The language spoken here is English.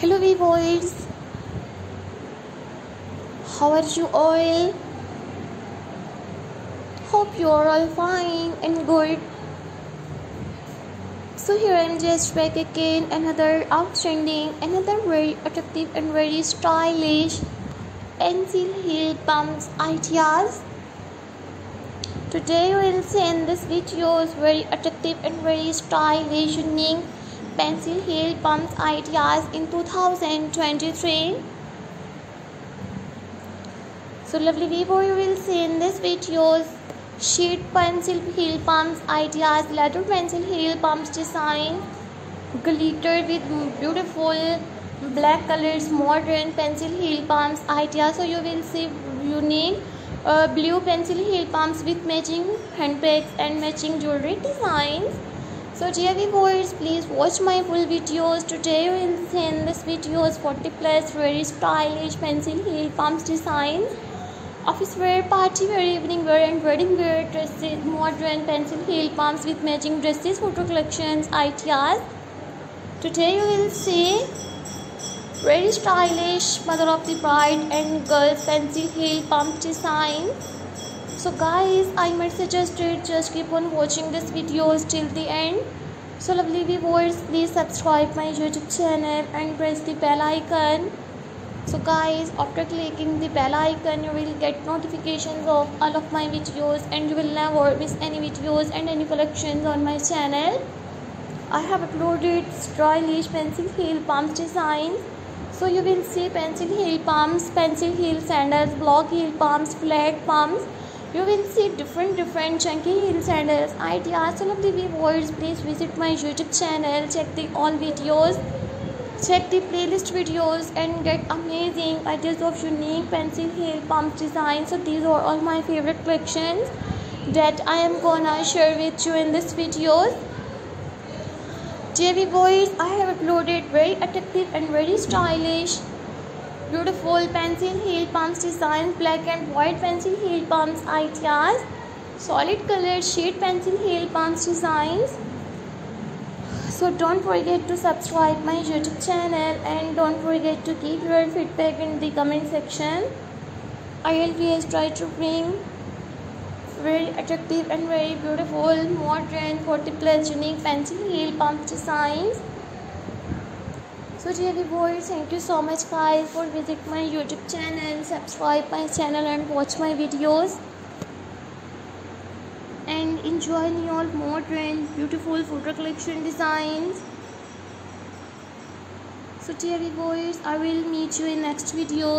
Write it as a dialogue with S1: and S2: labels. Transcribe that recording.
S1: Hello viewers, how are you all? Hope you are all fine and good. So here I am just back again, another outstanding, another very attractive and very stylish pencil heel pumps ideas. Today we will see in this video is very attractive and very stylish unique pencil heel pumps ideas in 2023 so lovely viewer you will see in this videos sheet pencil heel pumps ideas leather pencil heel pumps design glitter with beautiful black colors modern pencil heel pumps ideas. So you will see unique uh, blue pencil heel pumps with matching handbags and matching jewelry designs so dear viewers please watch my full videos. Today in this videos 40 plus very stylish pencil heel pumps designs office wear party wear evening wear and wedding wear dresses modern pencil heel pumps with matching dresses photo collections ideas. Today you will see very stylish mother of the bride and girls pencil heel pump design so guys i might suggest it just keep on watching this videos till the end. So lovely viewers please subscribe my youtube channel and press the bell icon. So guys after clicking the bell icon you will get notifications of all of my videos and you will never miss any videos and any collections on my channel. I have uploaded stylish pencil heel pumps designs so you will see pencil heel pumps pencil heel sandals block heel pumps flat pumps you will see different different chunky heel sandals ideas. All of the viewers please visit my youtube channel. Check the all videos. Check the playlist videos and get amazing ideas of unique pencil heel pump designs. So these are all my favorite collections that i am gonna share with you in this videos. JV boys I have uploaded very attractive and very stylish beautiful pencil heel pumps designs black and white pencil heel pumps ideas. Solid color sheet pencil heel pumps designs. So don't forget to subscribe my youtube channel and don't forget to give your feedback in the comment section. I always try to bring very attractive and very beautiful modern 40 plus unique pencil heel pumps designs so dear viewers thank you so much guys for visit my youtube channel. Subscribe my channel and watch my videos. And enjoy your modern beautiful photo collection designs. So dear viewers i will meet you in next video